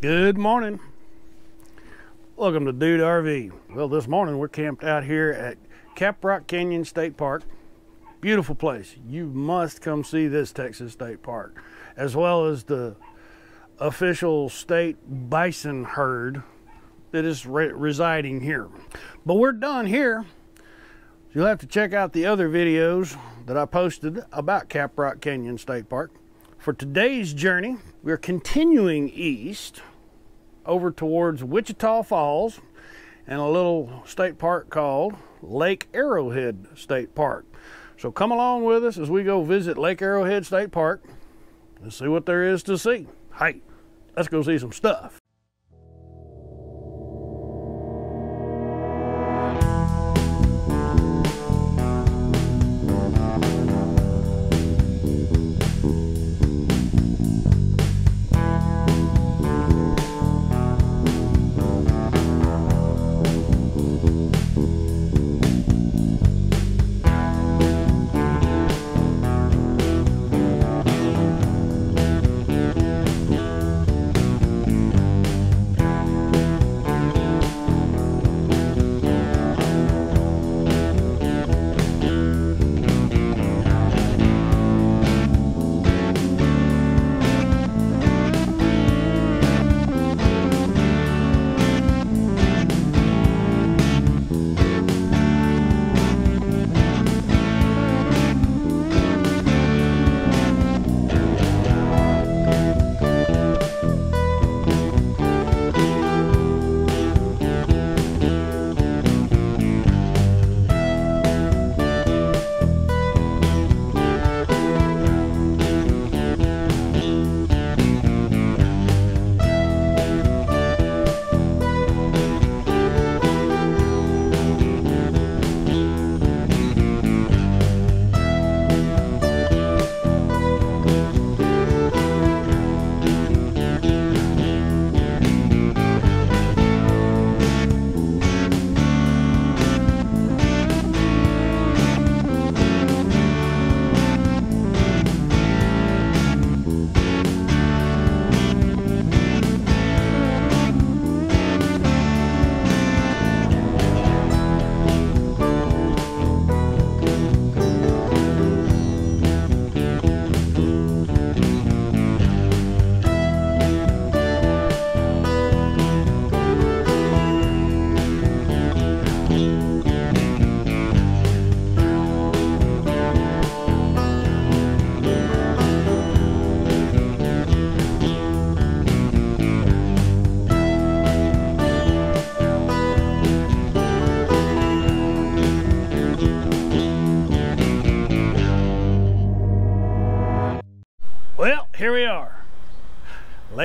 Good morning. Welcome to Dude RV. Well, this morning we're camped out here at Caprock Canyon State Park. Beautiful place. You must come see this Texas State Park, as well as the official state bison herd that is re residing here. But we're done here. You'll have to check out the other videos that I posted about Caprock Canyon State Park. For today's journey, we're continuing east over towards Wichita Falls and a little state park called Lake Arrowhead State Park. So come along with us as we go visit Lake Arrowhead State Park and see what there is to see. Hey, let's go see some stuff.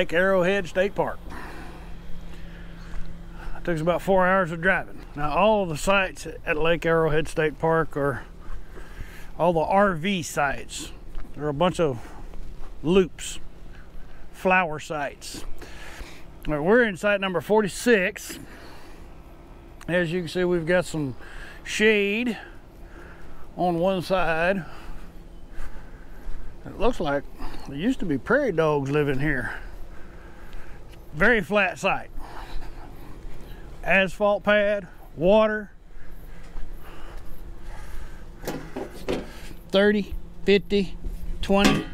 Lake Arrowhead State Park. It took us about four hours of driving. Now all the sites at Lake Arrowhead State Park are all the RV sites. There are a bunch of loops, flower sites. Right, we're in site number 46. As you can see, we've got some shade on one side. It looks like there used to be prairie dogs living here. Very flat site. Asphalt pad, water. 30, 50, 20.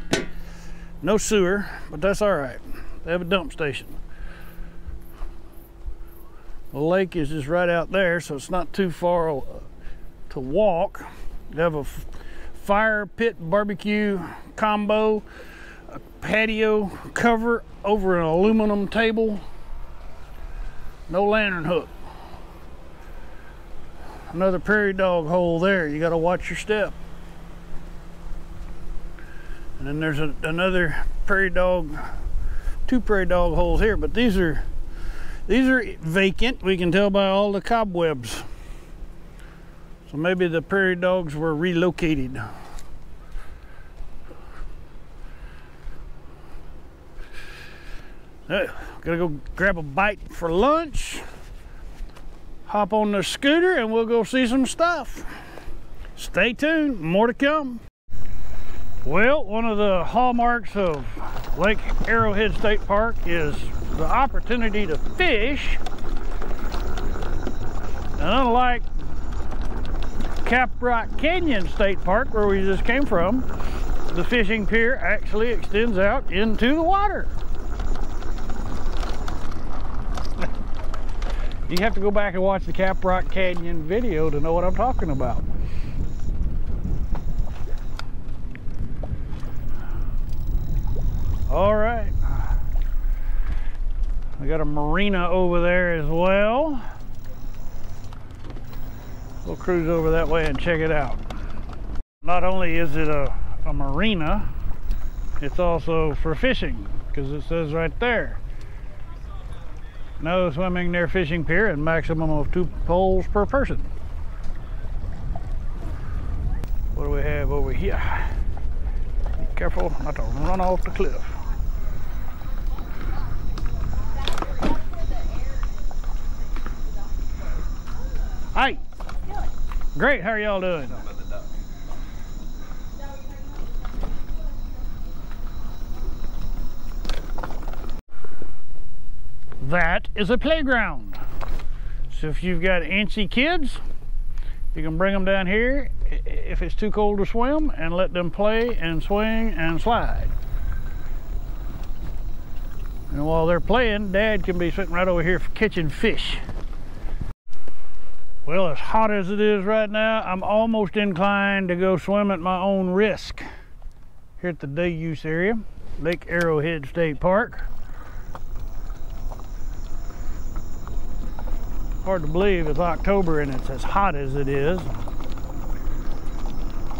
No sewer, but that's all right. They have a dump station. The lake is just right out there, so it's not too far to walk. They have a fire pit barbecue combo, patio cover over an aluminum table, no lantern hook. Another prairie dog hole there. You got to watch your step. And then there's a, another prairie dog, two prairie dog holes here, but these are these are vacant. We can tell by all the cobwebs. So maybe the prairie dogs were relocated. Uh, gotta go grab a bite for lunch, hop on the scooter, and we'll go see some stuff. Stay tuned, more to come. Well, one of the hallmarks of Lake Arrowhead State Park is the opportunity to fish. And unlike Caprock Canyon State Park, where we just came from, the fishing pier actually extends out into the water. You have to go back and watch the Caprock Canyon video to know what I'm talking about. All right. We got a marina over there as well. We'll cruise over that way and check it out. Not only is it a, a marina, it's also for fishing because it says right there. No swimming near fishing pier and maximum of two poles per person. What do we have over here? Be careful not to run off the cliff. Hi. Great. How are y'all doing? That is a playground. So if you've got antsy kids, you can bring them down here if it's too cold to swim and let them play and swing and slide. And while they're playing, Dad can be sitting right over here catching fish. Well, as hot as it is right now, I'm almost inclined to go swim at my own risk here at the day use area, Lake Arrowhead State Park. Hard to believe it's October and it's as hot as it is.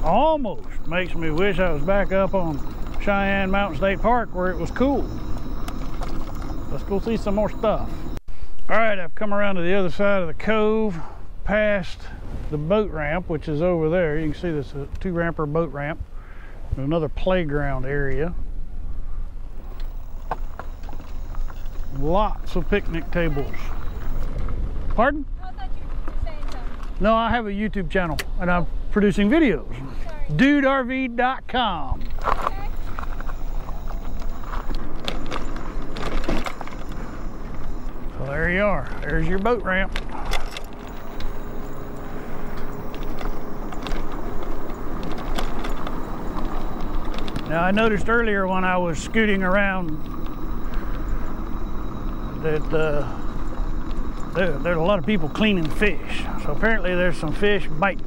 Almost makes me wish I was back up on Cheyenne Mountain State Park where it was cool. Let's go see some more stuff. All right, I've come around to the other side of the cove past the boat ramp, which is over there. You can see this a two ramper boat ramp. Another playground area. Lots of picnic tables. Pardon? No, I have a YouTube channel and I'm producing videos. DudeRV.com. Okay. So there you are. There's your boat ramp. Now I noticed earlier when I was scooting around that uh, there, there's a lot of people cleaning fish. So apparently there's some fish biting.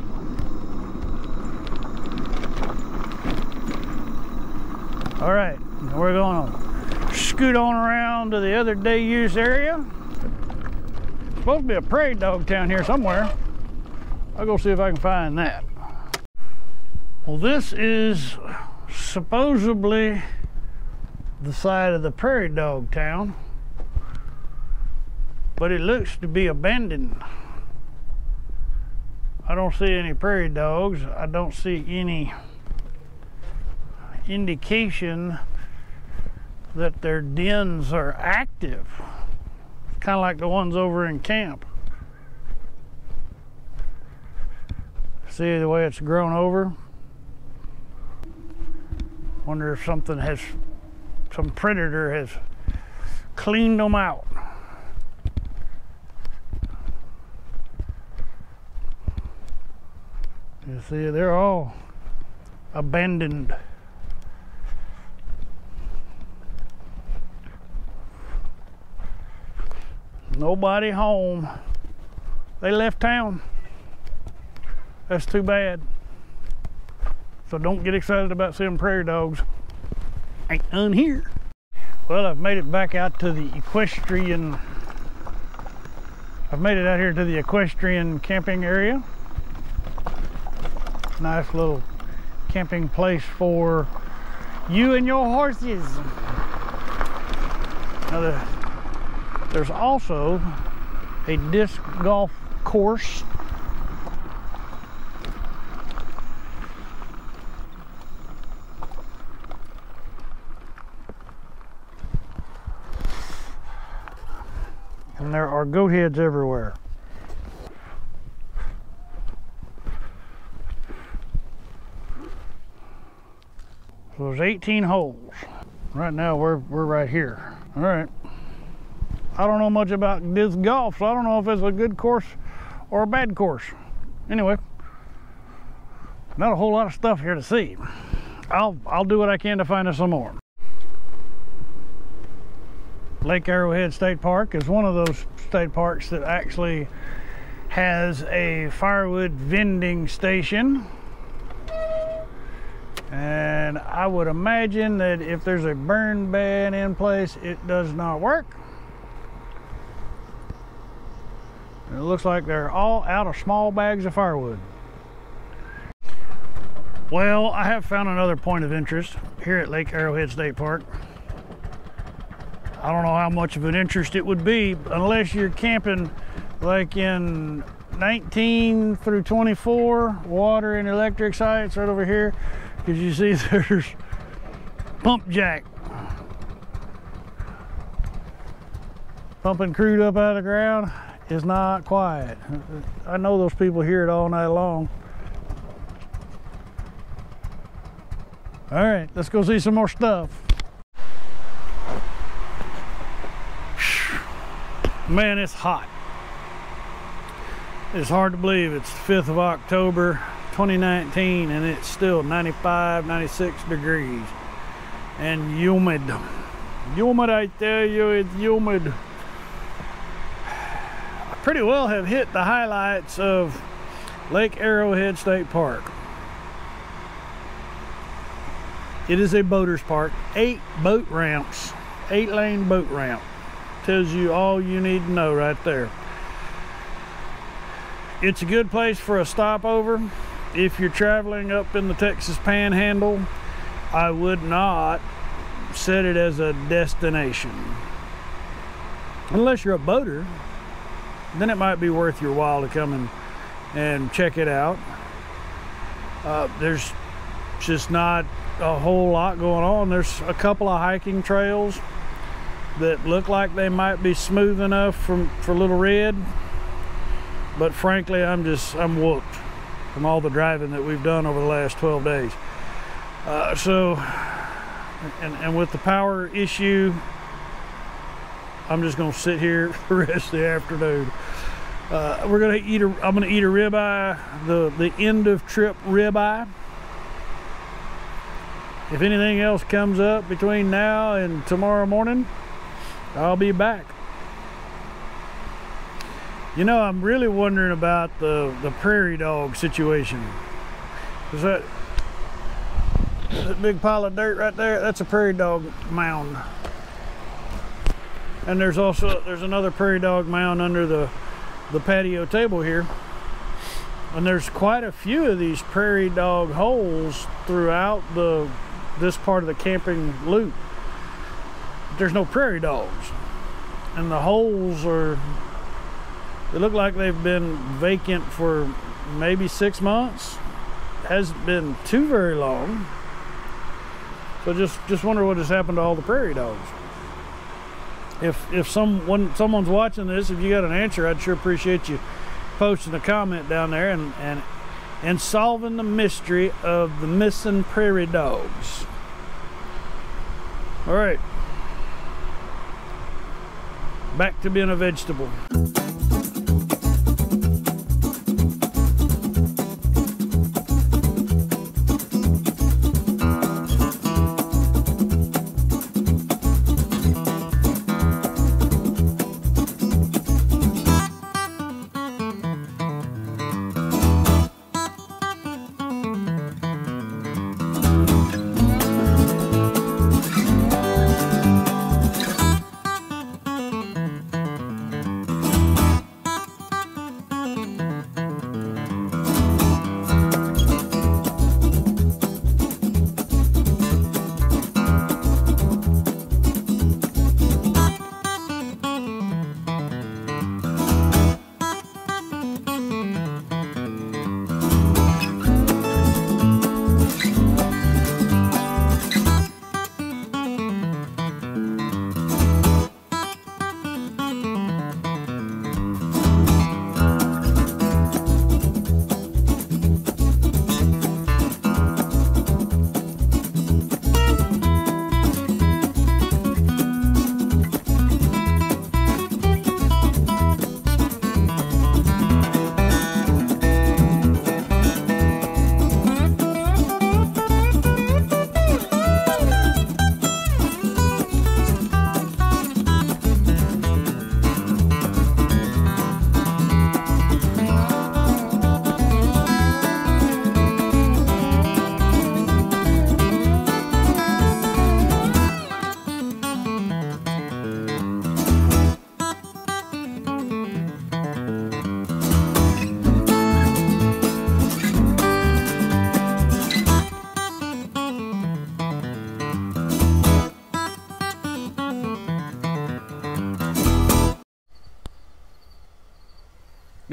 All right, we're going to scoot on around to the other day use area. Supposed to be a prairie dog town here somewhere. I'll go see if I can find that. Well, this is supposedly the side of the prairie dog town, but it looks to be abandoned. I don't see any prairie dogs. I don't see any indication that their dens are active. Kind of like the ones over in camp. See the way it's grown over? Wonder if something has, some predator has cleaned them out. You see, they're all abandoned. Nobody home. They left town. That's too bad. So don't get excited about seeing prairie dogs. Ain't none here. Well, I've made it back out to the equestrian. I've made it out here to the equestrian camping area. Nice little camping place for you and your horses. Now the, there's also a disc golf course and there are goat heads everywhere. There's 18 holes. Right now we're, we're right here. All right. I don't know much about disc golf, so I don't know if it's a good course or a bad course. Anyway, not a whole lot of stuff here to see. I'll I'll do what I can to find us some more. Lake Arrowhead State Park is one of those state parks that actually has a firewood vending station. And I would imagine that if there's a burn ban in place, it does not work. it looks like they're all out of small bags of firewood. Well, I have found another point of interest here at Lake Arrowhead State Park. I don't know how much of an interest it would be unless you're camping like in 19 through 24 water and electric sites right over here because you see there's pump jack pumping crude up out of the ground is not quiet. I know those people hear it all night long. All right, let's go see some more stuff. man it's hot it's hard to believe it's the 5th of October 2019 and it's still 95 96 degrees. And humid. Humid I tell you it's humid. I pretty well have hit the highlights of Lake Arrowhead State Park. It is a boaters park. Eight boat ramps eight lane boat ramp tells you all you need to know right there. It's a good place for a stopover. If you're traveling up in the Texas Panhandle, I would not set it as a destination. Unless you're a boater, then it might be worth your while to come and, and check it out. Uh, there's just not a whole lot going on. There's a couple of hiking trails that look like they might be smooth enough from for Little Red. But frankly, I'm just, I'm whooped from all the driving that we've done over the last 12 days. Uh, so, and, and with the power issue, I'm just gonna sit here the rest of the afternoon. Uh, we're gonna eat a, I'm gonna eat a ribeye, the, the end of trip ribeye. If anything else comes up between now and tomorrow morning, I'll be back. You know, I'm really wondering about the, the prairie dog situation. Is that, that big pile of dirt right there? That's a prairie dog mound. And there's also, there's another prairie dog mound under the, the patio table here. And there's quite a few of these prairie dog holes throughout the this part of the camping loop there's no prairie dogs. And the holes are, they look like they've been vacant for maybe six months. Hasn't been too very long. So just, just wonder what has happened to all the prairie dogs. If, if someone, someone's watching this, if you got an answer, I'd sure appreciate you posting a comment down there and, and, and solving the mystery of the missing prairie dogs. All right back to being a vegetable.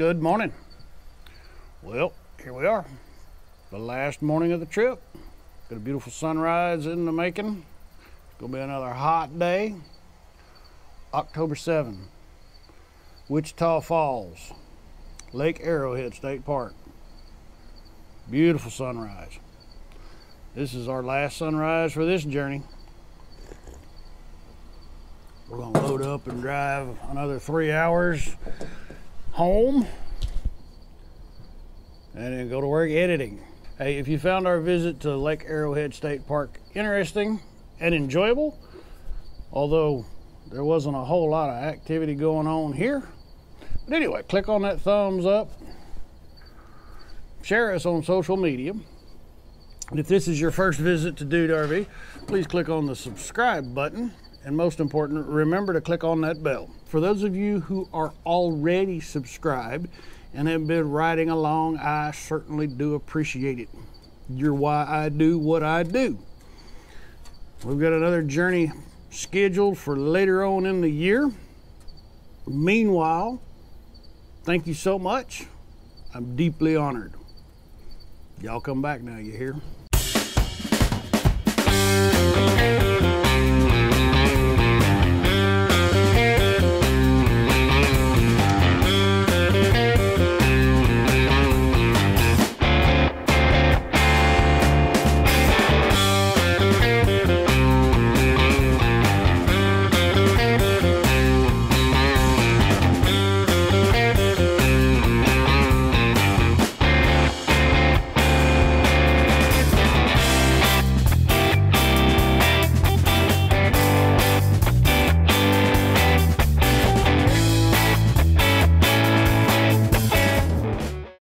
Good morning. Well, here we are. The last morning of the trip. Got a beautiful sunrise in the making. It's gonna be another hot day. October 7. Wichita Falls, Lake Arrowhead State Park. Beautiful sunrise. This is our last sunrise for this journey. We're gonna load up and drive another three hours home and then go to work editing. Hey, if you found our visit to Lake Arrowhead State Park interesting and enjoyable, although there wasn't a whole lot of activity going on here. But anyway, click on that thumbs up, share us on social media. And if this is your first visit to Dude RV, please click on the subscribe button. And most important, remember to click on that bell. For those of you who are already subscribed and have been riding along, I certainly do appreciate it. You're why I do what I do. We've got another journey scheduled for later on in the year. Meanwhile, thank you so much. I'm deeply honored. Y'all come back now, you hear?